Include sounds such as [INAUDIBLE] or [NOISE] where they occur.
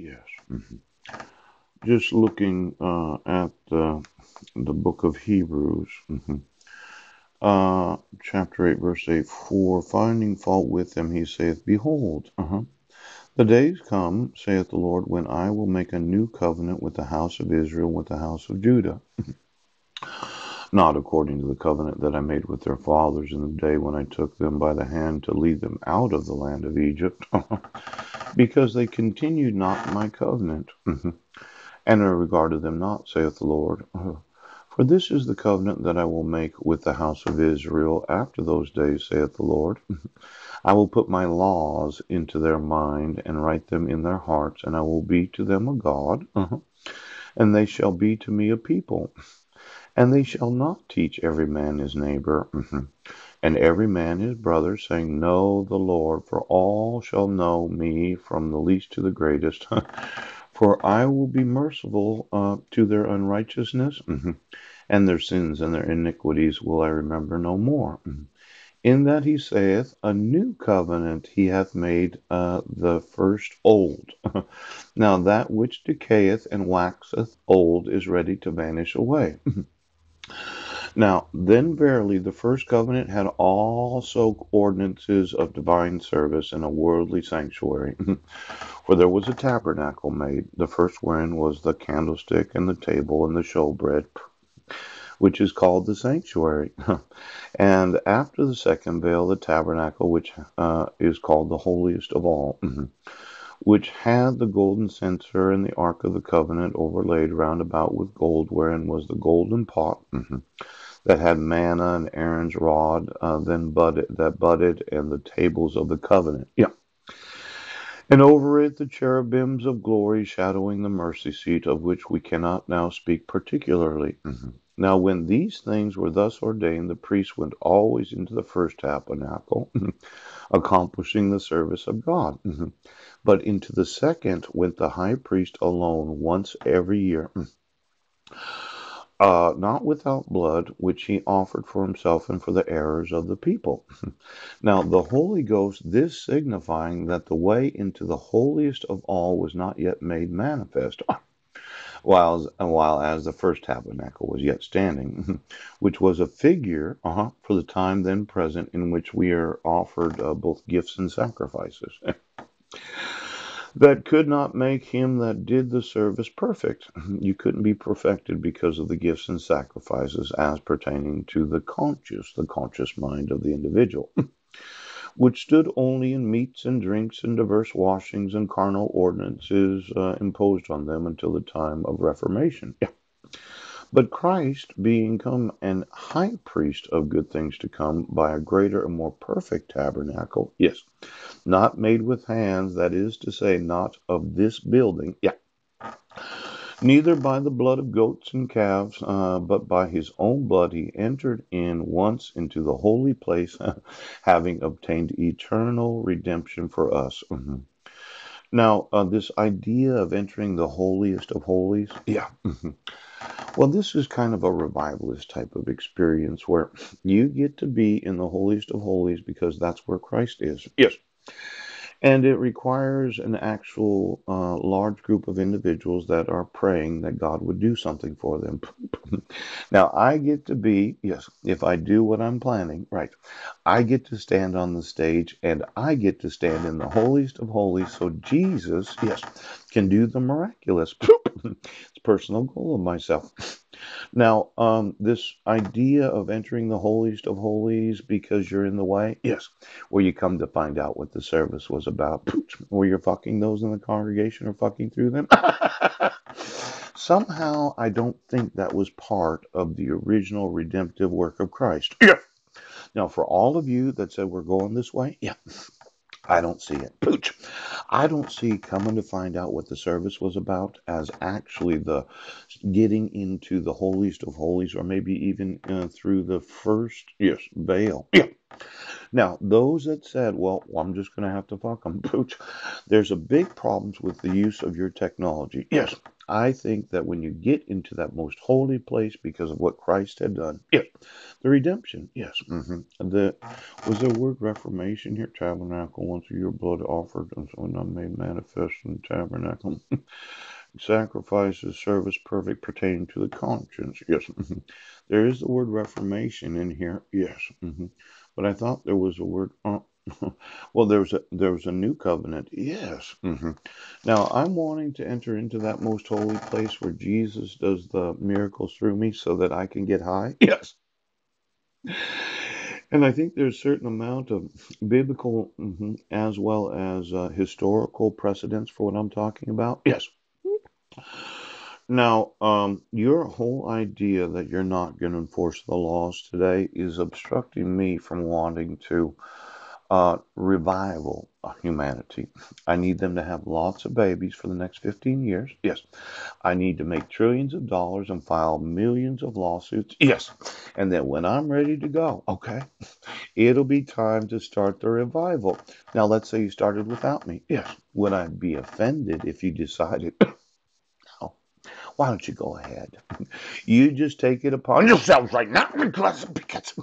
Yes. hmm Just looking uh, at the, the book of Hebrews, hmm uh, chapter 8, verse 8 For finding fault with them, he saith, Behold, uh-huh, the days come, saith the Lord, when I will make a new covenant with the house of Israel, with the house of Judah. [LAUGHS] Not according to the covenant that I made with their fathers in the day when I took them by the hand to lead them out of the land of Egypt, [LAUGHS] because they continued not my covenant, [LAUGHS] and I regarded them not, saith the Lord. [LAUGHS] For this is the covenant that I will make with the house of Israel after those days, saith the Lord. I will put my laws into their mind and write them in their hearts, and I will be to them a God, and they shall be to me a people. And they shall not teach every man his neighbor, and every man his brother, saying, Know the Lord, for all shall know me from the least to the greatest. [LAUGHS] for I will be merciful uh, to their unrighteousness, and their sins and their iniquities will I remember no more. In that he saith, A new covenant he hath made uh, the first old. [LAUGHS] now that which decayeth and waxeth old is ready to vanish away. [LAUGHS] Now, then verily the first covenant had also ordinances of divine service and a worldly sanctuary. [LAUGHS] For there was a tabernacle made, the first wherein was the candlestick and the table and the showbread, which is called the sanctuary. [LAUGHS] and after the second veil, the tabernacle, which uh, is called the holiest of all. [CLEARS THROAT] which had the golden censer and the ark of the covenant overlaid round about with gold, wherein was the golden pot [CLEARS THROAT] that had manna and Aaron's rod, uh, then budded that budded, and the tables of the covenant. Yeah. And over it the cherubims of glory shadowing the mercy seat, of which we cannot now speak particularly. Mm-hmm. Now, when these things were thus ordained, the priest went always into the first tabernacle, [LAUGHS] accomplishing the service of God. Mm-hmm. But into the second went the high priest alone once every year. Uh, not without blood, which he offered for himself and for the errors of the people. [LAUGHS] now, the Holy Ghost, this signifying that the way into the holiest of all was not yet made manifest, [LAUGHS] while, while as the first tabernacle was yet standing, [LAUGHS] which was a figure uh-huh, for the time then present in which we are offered uh, both gifts and sacrifices. That could not make him that did the service perfect. [CLEARS THROAT] You couldn't be perfected because of the gifts and sacrifices as pertaining to the conscious, the conscious mind of the individual, [CLEARS THROAT] which stood only in meats and drinks and diverse washings and carnal ordinances uh, imposed on them until the time of Reformation. Yeah. But Christ, being come an high priest of good things to come by a greater and more perfect tabernacle, yes, not made with hands, that is to say, not of this building, yeah, neither by the blood of goats and calves, uh, but by his own blood he entered in once into the holy place, [LAUGHS] having obtained eternal redemption for us. Mm-hmm. Now, uh, this idea of entering the holiest of holies, yeah. Mm-hmm. Well, this is kind of a revivalist type of experience where you get to be in the holiest of holies because that's where Christ is. Yes. And it requires an actual uh, large group of individuals that are praying that God would do something for them. [LAUGHS] now, I get to be, yes, if I do what I'm planning, right, I get to stand on the stage and I get to stand in the holiest of holies so Jesus, yes, can do the miraculous. It's a personal goal of myself. Now, um, this idea of entering the holiest of holies because you're in the way, yes, where you come to find out what the service was about, where you're fucking those in the congregation or fucking through them. [LAUGHS] Somehow, I don't think that was part of the original redemptive work of Christ. Yeah. Now, for all of you that said we're going this way, yeah, I don't see it. Pooch. I don't see coming to find out what the service was about as actually the getting into the holiest of holies, or maybe even uh, through the first yes veil. Yeah. Now, those that said, well, I'm just going to have to fuck them, pooch, there's a big problems with the use of your technology. Yes, I think that when you get into that most holy place because of what Christ had done, yeah, the redemption, yes. hmm The was there word reformation here? Tabernacle, once your blood offered, and so not made manifest in the tabernacle. [LAUGHS] Sacrifices, service perfect pertaining to the conscience. Yes. mhm. There is the word reformation in here. Yes. hmm But I thought there was a word. Uh, [LAUGHS] well, there was a there was a new covenant. Yes. hmm Now I'm wanting to enter into that most holy place where Jesus does the miracles through me, so that I can get high. [LAUGHS] Yes. And I think there's a certain amount of biblical mhm, as well as uh, historical precedence for what I'm talking about. Yes. Now, um, your whole idea that you're not going to enforce the laws today is obstructing me from wanting to uh, revival uh, humanity. I need them to have lots of babies for the next 15 years. Yes. I need to make trillions of dollars and file millions of lawsuits. Yes. And then when I'm ready to go, okay, it'll be time to start the revival. Now, let's say you started without me. Yes. Would I be offended if you decided, no, [COUGHS] why don't you go ahead? You just take it upon yourselves right now because, because